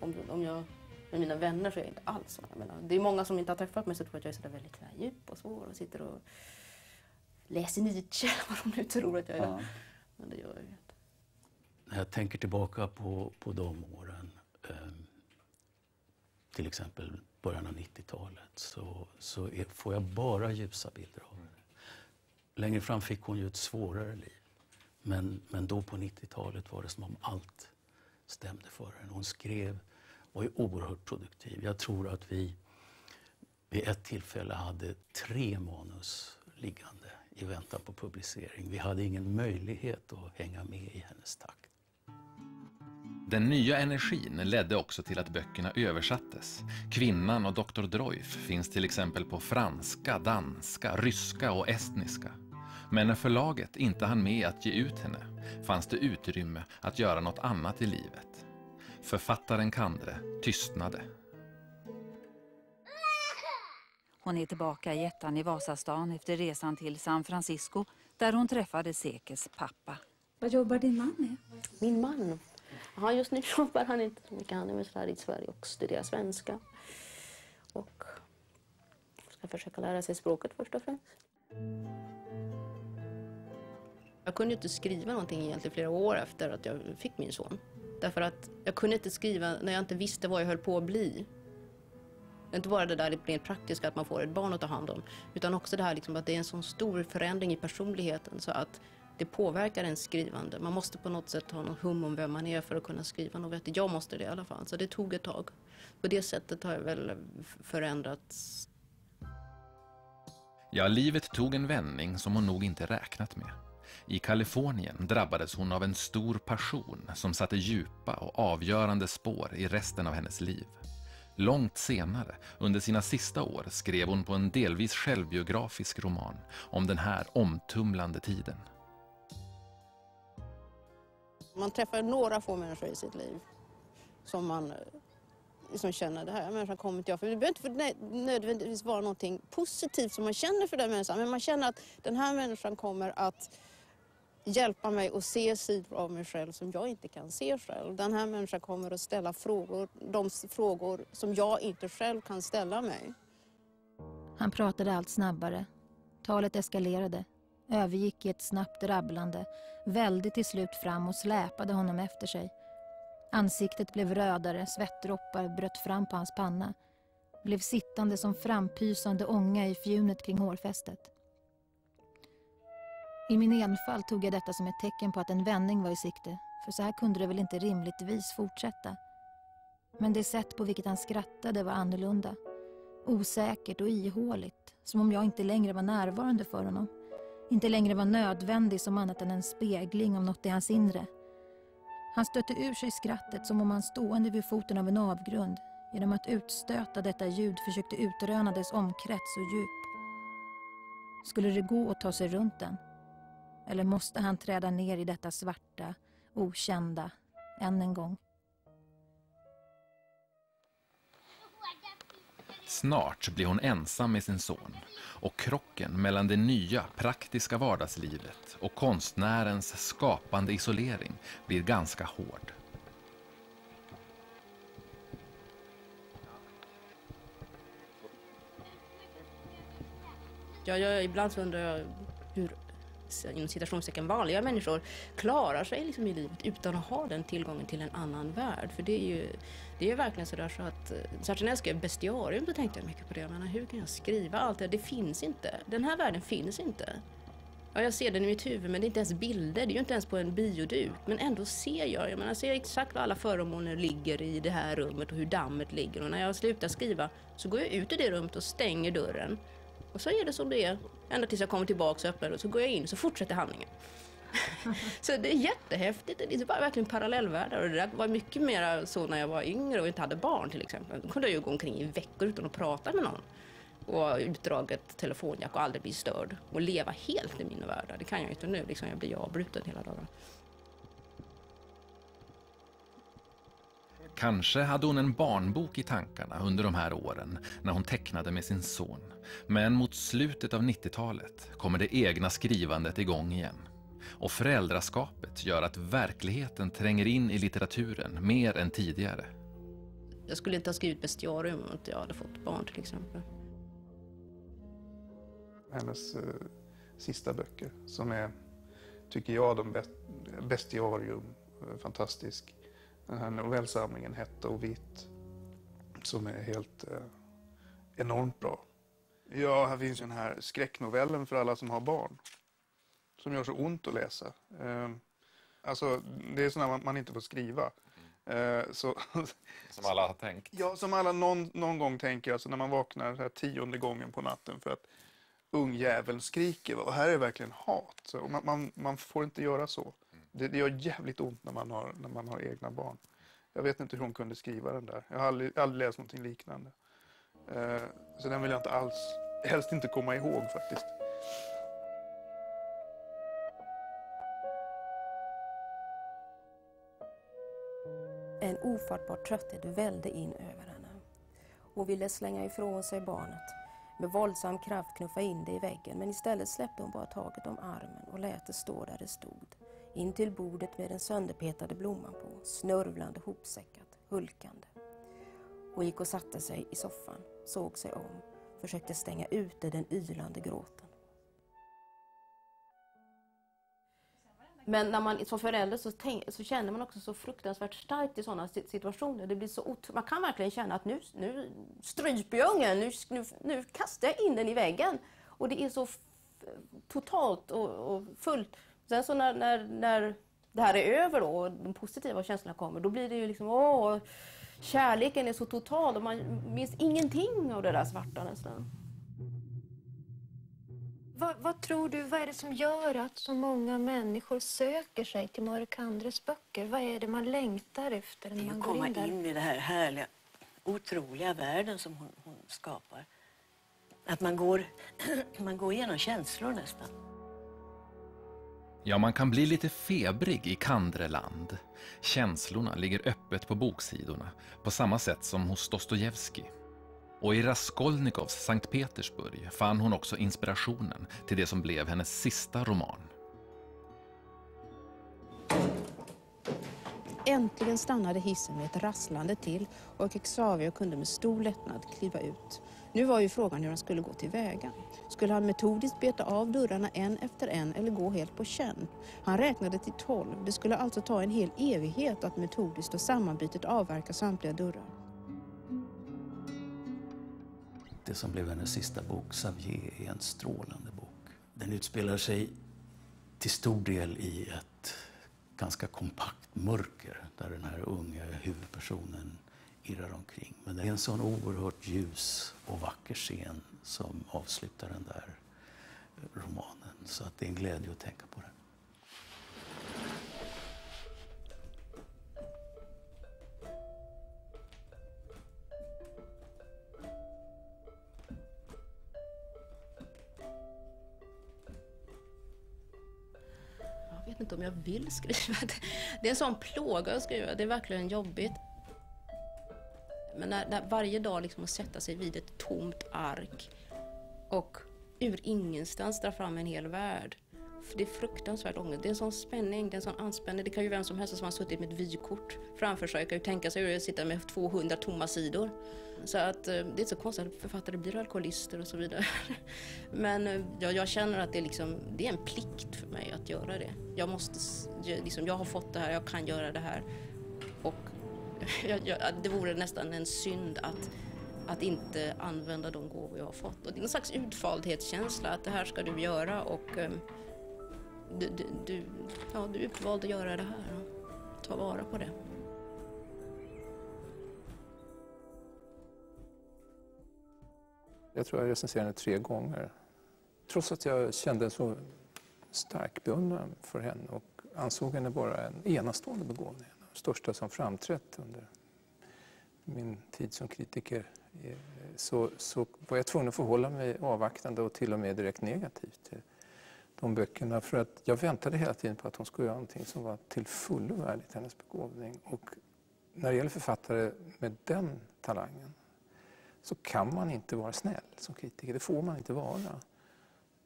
om, om jag med mina vänner så är jag inte alls så. Jag menar, det är många som inte har träffat mig så tror att jag är sådär väldigt sådär djup och svår och sitter och läser Nietzsche, vad de nu tror att jag är. Ja. Men det gör jag ju inte. När jag tänker tillbaka på, på de åren, ehm, till exempel början av 90-talet, så, så är, får jag bara ljusa bilder av henne. Längre fram fick hon ju ett svårare liv. Men, men då på 90-talet var det som om allt stämde för henne. Hon skrev, och är oerhört produktiv. Jag tror att vi vid ett tillfälle hade tre manus liggande i väntan på publicering. Vi hade ingen möjlighet att hänga med i hennes takt. Den nya energin ledde också till att böckerna översattes. Kvinnan och Dr. Droyf finns till exempel på franska, danska, ryska och estniska. Men när förlaget inte hann med att ge ut henne fanns det utrymme att göra något annat i livet. Författaren Kandre tystnade. Hon är tillbaka i ettan i Vasastan efter resan till San Francisco där hon träffade Sekes pappa. Vad jobbar din man med? Min man? Ja, just nu jobbar han inte så mycket. Han är mest här i Sverige och studerar svenska. Och ska försöka lära sig språket först och främst. Jag kunde inte skriva någonting egentligen flera år efter att jag fick min son. Därför att jag kunde inte skriva när jag inte visste vad jag höll på att bli. Inte bara det där rent praktiska att man får ett barn att ta hand om, utan också det här liksom att det är en sån stor förändring i personligheten så att det påverkar ens skrivande. Man måste på något sätt ha någon hum om vem man är för att kunna skriva något. Jag måste det i alla fall, så det tog ett tag. På det sättet har jag väl förändrats. Ja, livet tog en vändning som hon nog inte räknat med. I Kalifornien drabbades hon av en stor passion som satte djupa och avgörande spår i resten av hennes liv. Långt senare, under sina sista år, skrev hon på en delvis självbiografisk roman om den här omtumlande tiden. Man träffar några få människor i sitt liv som man eh, liksom känner det här människan kommer till jag för. Det behöver inte för nödvändigtvis vara någonting positivt som man känner för den människan. Men man känner att den här människan kommer att hjälpa mig att se sidor av mig själv som jag inte kan se själv. Den här människan kommer att ställa frågor, de frågor som jag inte själv kan ställa mig. Han pratade allt snabbare. Talet eskalerade övergick i ett snabbt rabblande, välde till slut fram och släpade honom efter sig. Ansiktet blev rödare, svettdroppar bröt fram på hans panna. Blev sittande som frampysande ånga i fjunet kring hårfästet. I min enfald tog jag detta som ett tecken på att en vändning var i sikte, för så här kunde det väl inte rimligtvis fortsätta. Men det sätt på vilket han skrattade var annorlunda. Osäkert och ihåligt, som om jag inte längre var närvarande för honom. Inte längre var nödvändig som annat än en spegling av något i hans inre. Han stötte ur sig skrattet som om han stående vid foten av en avgrund genom att utstöta detta ljud försökte utröna dess omkrets och djup. Skulle det gå att ta sig runt den? Eller måste han träda ner i detta svarta, okända, än en gång? Snart blir hon ensam med sin son och krocken mellan det nya praktiska vardagslivet och konstnärens skapande isolering blir ganska hård. Ja, jag, ibland så undrar jag hur inom citationstecken vanliga människor klarar sig liksom i livet utan att ha den tillgången till en annan värld. För det är ju, det är verkligen sådär så att, särskilt när jag skrev Bestiarium då tänkte jag mycket på det. Jag menar, hur kan jag skriva allt det? Det finns inte. Den här världen finns inte. Ja, jag ser den i mitt huvud men det är inte ens bilder, det är ju inte ens på en bioduk. Men ändå ser jag, jag menar, ser exakt var alla föremål ligger i det här rummet och hur dammet ligger. Och när jag slutar skriva så går jag ut i det rummet och stänger dörren. Och så är det som det är. Ända tills jag kommer tillbaka och öppnar och så går jag in och så fortsätter handlingen. så det är jättehäftigt. Det är bara verkligen parallellvärldar. Och det där var mycket mer så när jag var yngre och inte hade barn till exempel. Då kunde jag ju gå omkring i veckor utan att prata med någon. Och utdraget telefonjack och aldrig bli störd. Och leva helt i min värld. Det kan jag ju inte nu. Liksom jag blir avbruten hela dagen. Kanske hade hon en barnbok i tankarna under de här åren när hon tecknade med sin son. Men mot slutet av 90-talet kommer det egna skrivandet igång igen. Och föräldraskapet gör att verkligheten tränger in i litteraturen mer än tidigare. Jag skulle inte ha skrivit Bestiarium om inte jag hade fått barn till exempel. Hennes eh, sista böcker som är, tycker jag, de Bestiarium, eh, fantastisk. Den här novellsamlingen Hetta och vitt som är helt eh, enormt bra. Ja, här finns den här skräcknovellen för alla som har barn. Som gör så ont att läsa. Eh, alltså, det är sådana man, man inte får skriva. Eh, så, som alla har tänkt? Ja, som alla någon, någon gång tänker. Alltså när man vaknar här tionde gången på natten för att ungjäveln skriker. Och här är det verkligen hat. Så man, man, man får inte göra så. Det, det gör jävligt ont när man, har, när man har egna barn. Jag vet inte hur hon kunde skriva den där. Jag har aldrig, aldrig läst någonting liknande. Eh, så den vill jag inte alls, helst inte komma ihåg faktiskt. En ofattbar trötthet välde in över henne. Hon ville slänga ifrån sig barnet. Med våldsam kraft knuffa in det i väggen men istället släppte hon bara taget om armen och lät det stå där det stod in till bordet med den sönderpetade blomman på, snörvlande hopsäckat, hulkande och gick och satte sig i soffan, såg sig om, försökte stänga ute den ylande gråten. Men när man som förälder så, tänk, så, känner man också så fruktansvärt starkt i sådana situationer. Det blir så man kan verkligen känna att nu, nu stryper jag ungen, nu, nu, nu kastar jag in den i väggen. Och det är så totalt och, och fullt Sen så när, när, när det här är över då, och de positiva känslorna kommer, då blir det ju liksom åh, kärleken är så total och man minns ingenting av det där svarta nästan. Vad, vad, tror du, vad är det som gör att så många människor söker sig till Marikandres böcker? Vad är det man längtar efter när man går komma in där? in i den här härliga, otroliga världen som hon, hon skapar. Att man går, man går igenom känslor nästan. Ja, man kan bli lite febrig i Kandreland. Känslorna ligger öppet på boksidorna, på samma sätt som hos Dostojevskij. Och i Raskolnikovs Sankt Petersburg fann hon också inspirationen till det som blev hennes sista roman. Äntligen stannade hissen med ett rasslande till och Xavier kunde med stor lättnad kliva ut. Nu var ju frågan hur han skulle gå tillväga. Skulle han metodiskt beta av dörrarna en efter en eller gå helt på känn? Han räknade till tolv. Det skulle alltså ta en hel evighet att metodiskt och sammanbitet avverka samtliga dörrar. Det som blev hennes sista bok, Xavier, är en strålande bok. Den utspelar sig till stor del i ett ganska kompakt mörker där den här unga huvudpersonen irrar omkring. Men det är en sån oerhört ljus och vacker scen som avslutar den där romanen. Så att det är en glädje att tänka på den. Jag vet inte om jag vill skriva. Det är en sån plåga att skriva. Det är verkligen jobbigt. Men när, när varje dag liksom att sätta sig vid ett tomt ark och ur ingenstans dra fram en hel värld. För det är fruktansvärt ångest. Det är en sån spänning, det är en sån anspänning. Det kan ju vem som helst som har suttit med ett vykort framför sig kan ju tänka sig hur det är att sitta med 200 tomma sidor. Så att eh, det är inte så konstigt att författare blir alkoholister och så vidare. Men eh, jag, jag känner att det är, liksom, det är en plikt för mig att göra det. Jag måste, liksom, jag har fått det här, jag kan göra det här. Jag, jag, det vore nästan en synd att, att inte använda de gåvor jag har fått. Och det är en slags utvaldhetskänsla att det här ska du göra och ehm, du, du, du, ja, du är utvald att göra det här. Och ta vara på det. Jag tror jag recenserade henne tre gånger. Trots att jag kände så stark beundran för henne och ansåg henne vara en enastående begåvning. Största som framträtt under min tid som kritiker. Så, så var jag tvungen att förhålla mig avvaktande och till och med direkt negativ till de böckerna. För att jag väntade hela tiden på att hon skulle göra någonting som var till fullo värdigt hennes begåvning. Och när det gäller författare med den talangen så kan man inte vara snäll som kritiker. Det får man inte vara.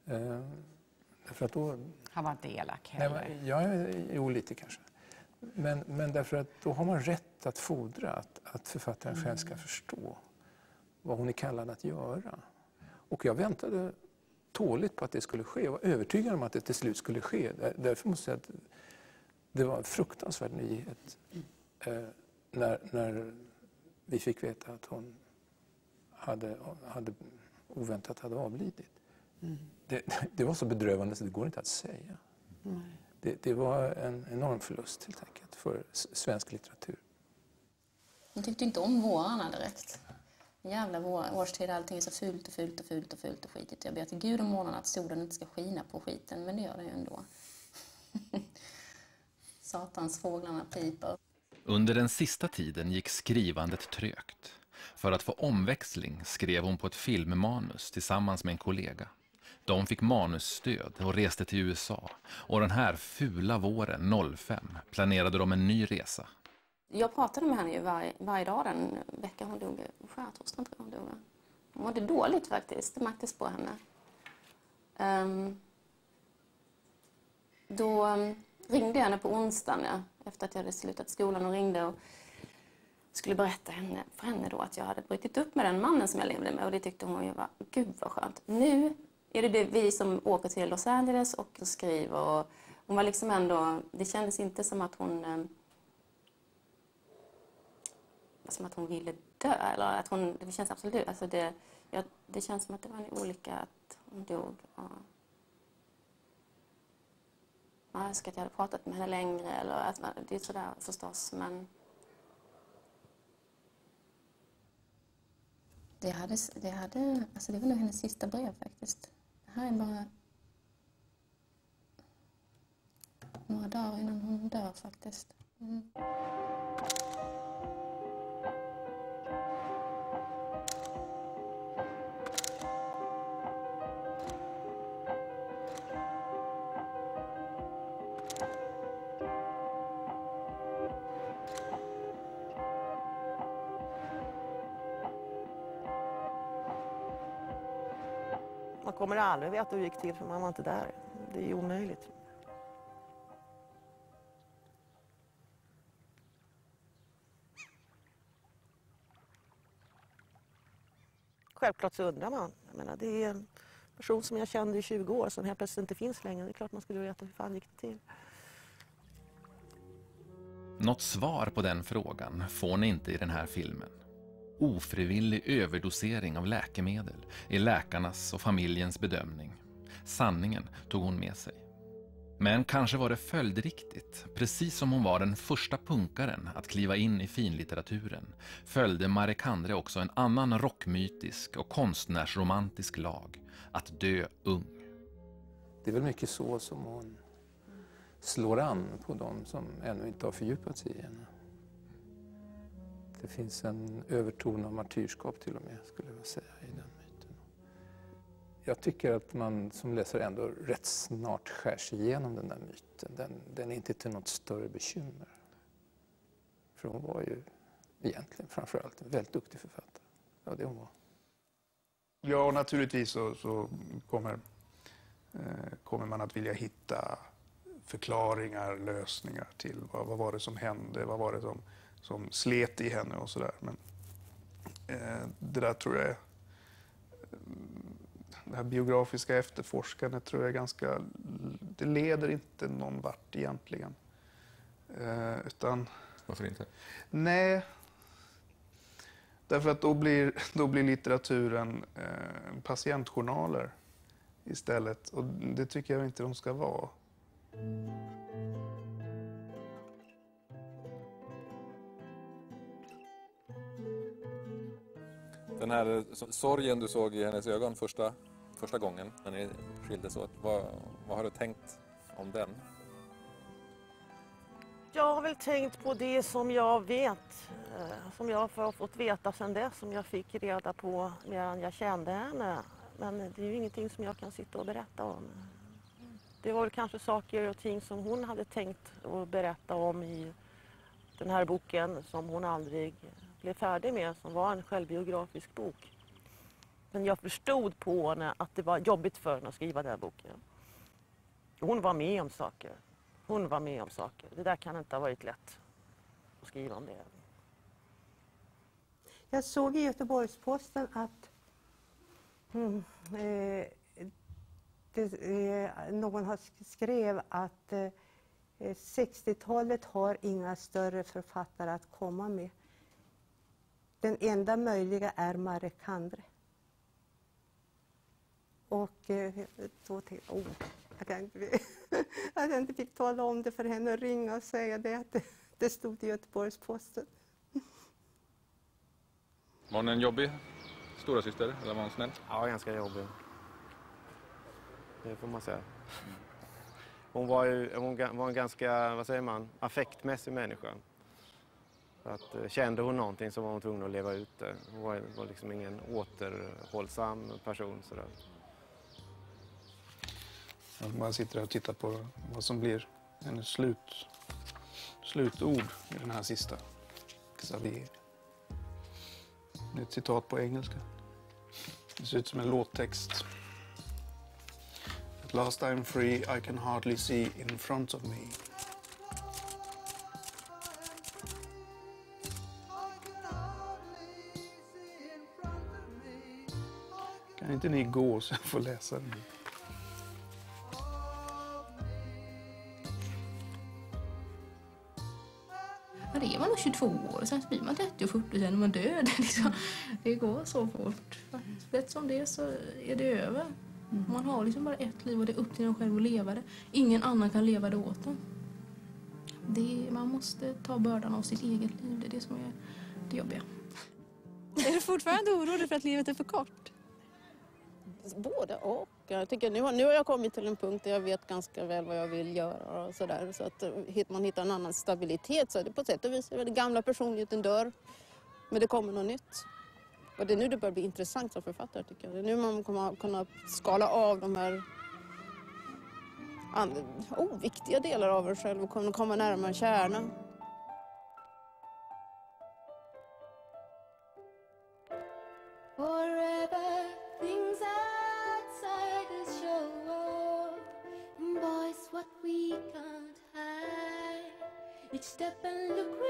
Eh, därför att då... Han var inte elak Nej, heller. men, ja, jo, lite kanske. Men, men därför att då har man rätt att fordra att, att författaren själv ska förstå vad hon är kallad att göra. Och jag väntade tåligt på att det skulle ske. Jag var övertygad om att det till slut skulle ske. Där- Därför måste jag säga att det var en fruktansvärd nyhet eh, när, när vi fick veta att hon hade, hade oväntat hade avlidit. Det, det var så bedrövande så det går inte att säga. Det, det var en enorm förlust helt enkelt för svensk litteratur. Hon tyckte inte om vårarna direkt. Jävla vår, årstid, allting är så fult och fult och fult och fult och skitigt. Jag ber till Gud om morgonen att solen inte ska skina på skiten, men det gör den ju ändå. Satans fåglarna piper. Under den sista tiden gick skrivandet trögt. För att få omväxling skrev hon på ett filmmanus tillsammans med en kollega. De fick manusstöd och reste till USA. Och den här fula våren 05 planerade de en ny resa. Jag pratade med henne ju varje, varje dag den veckan hon dog. Skärtorsdagen tror jag hon dog. Hon mådde dåligt faktiskt. Det märktes på henne. Um, då ehm, ringde jag henne på onsdagen ja, efter att jag hade slutat skolan och ringde och skulle berätta henne, för henne då att jag hade brutit upp med den mannen som jag levde med och det tyckte hon ju var, gud vad skönt. Nu är det, det vi som åker till Los Angeles och skriver och hon var liksom ändå, det kändes inte som att hon eh, som att hon ville dö. Eller att hon, det känns absolut, alltså det, ja, det känns som att det var en olycka att hon dog. Och, Jag önskar att jag hade pratat med henne längre. Eller att man, det är sådär förstås, men... Det, hade, det, hade, alltså det var nog hennes sista brev faktiskt. Här är bara några dagar innan hon dör faktiskt. Mm. Man aldrig veta hur det gick till för man var inte där. Det är omöjligt. självklart så undrar man. Jag menar, det är en person som jag kände i 20 år som helt plötsligt inte finns längre. Det är klart man skulle veta hur fan gick det till. Något svar på den frågan får ni inte i den här filmen. Ofrivillig överdosering av läkemedel är läkarnas och familjens bedömning. Sanningen tog hon med sig. Men kanske var det följdriktigt, precis som hon var den första punkaren att kliva in i finlitteraturen, följde Marikandre också en annan rockmytisk och konstnärsromantisk lag, att dö ung. Det är väl mycket så som hon slår an på de som ännu inte har fördjupat sig i henne. Det finns en överton av martyrskap till och med, skulle jag säga, i den myten. Jag tycker att man som läsare ändå rätt snart skär sig igenom den där myten. Den, den är inte till något större bekymmer. För hon var ju egentligen framförallt en väldigt duktig författare. Ja, det hon var. Ja, naturligtvis så, så kommer, eh, kommer man att vilja hitta förklaringar, lösningar till vad, vad var det som hände, vad var det som, som slet i henne och sådär. Men eh, det där tror jag är, det här biografiska efterforskandet tror jag är ganska, det leder inte någon vart egentligen. Eh, utan, Varför inte? Nej, därför att då blir, då blir litteraturen eh, patientjournaler istället och det tycker jag inte de ska vara. Den här sorgen du såg i hennes ögon första, första gången när ni skildes åt, vad, vad har du tänkt om den? Jag har väl tänkt på det som jag vet, eh, som jag har fått veta sedan dess, som jag fick reda på medan jag kände henne. Men det är ju ingenting som jag kan sitta och berätta om. Det var väl kanske saker och ting som hon hade tänkt att berätta om i den här boken som hon aldrig blev färdig med, som var en självbiografisk bok. Men jag förstod på henne att det var jobbigt för henne att skriva den boken. Hon var med om saker. Hon var med om saker. Det där kan inte ha varit lätt att skriva om det. Jag såg i Göteborgs-Posten att mm, eh, det, eh, någon har skrev att eh, 60-talet har inga större författare att komma med. Den enda möjliga är Marek Kandre. Och eh, då tänkte jag, oh, att jag, inte, att jag inte fick tala om det för henne och ringa och säga det att det, det stod i Göteborgs-Posten. Var hon en jobbig storasyster eller var hon snäll? Ja, ganska jobbig. Det får man säga. Hon var, ju, hon var en ganska, vad säger man, affektmässig människa. Att, eh, kände hon någonting så var hon tvungen att leva ut det. Hon var, var liksom ingen återhållsam person. Sådär. Man sitter och tittar på vad som blir hennes slut, slutord i den här sista. Xavier. Det är ett citat på engelska. Det ser ut som en låttext. At last I'm free, I can hardly see in front of me. Kan inte ni gå så jag får läsa den? Ja, det är man nog 22 år, sen blir man 30 och 40, sen är man död. Liksom. Det går så fort. Rätt som det så är det över. Man har liksom bara ett liv och det är upp till en själv att leva det. Ingen annan kan leva det åt en. Det, man måste ta bördan av sitt eget liv, det är det som är det jobbiga. Är du fortfarande orolig för att livet är för kort? Både och. Jag tycker, nu, har, nu har jag kommit till en punkt där jag vet ganska väl vad jag vill göra. Och så där, så att eh, man hittar en annan stabilitet så är det på sätt och vis den gamla personligheten dör. Men det kommer något nytt. Och det är nu det börjar bli intressant som författare tycker jag. Det är nu man kommer kunna skala av de här oviktiga delar av en själv och komma närmare kärnan. Each step and look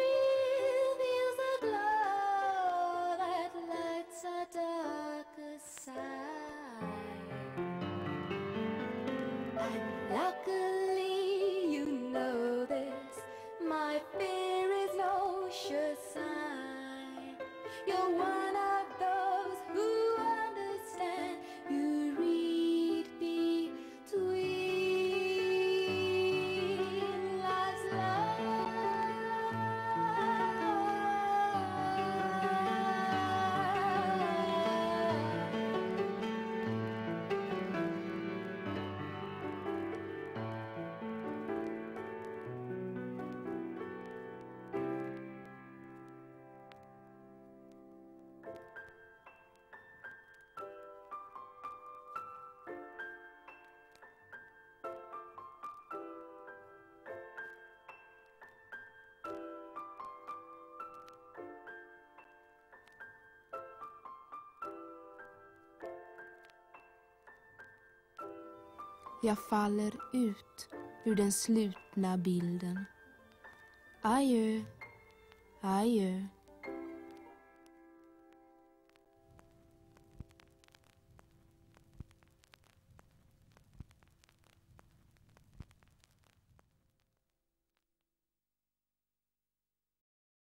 Jag faller ut ur den slutna bilden. Adjö, adjö.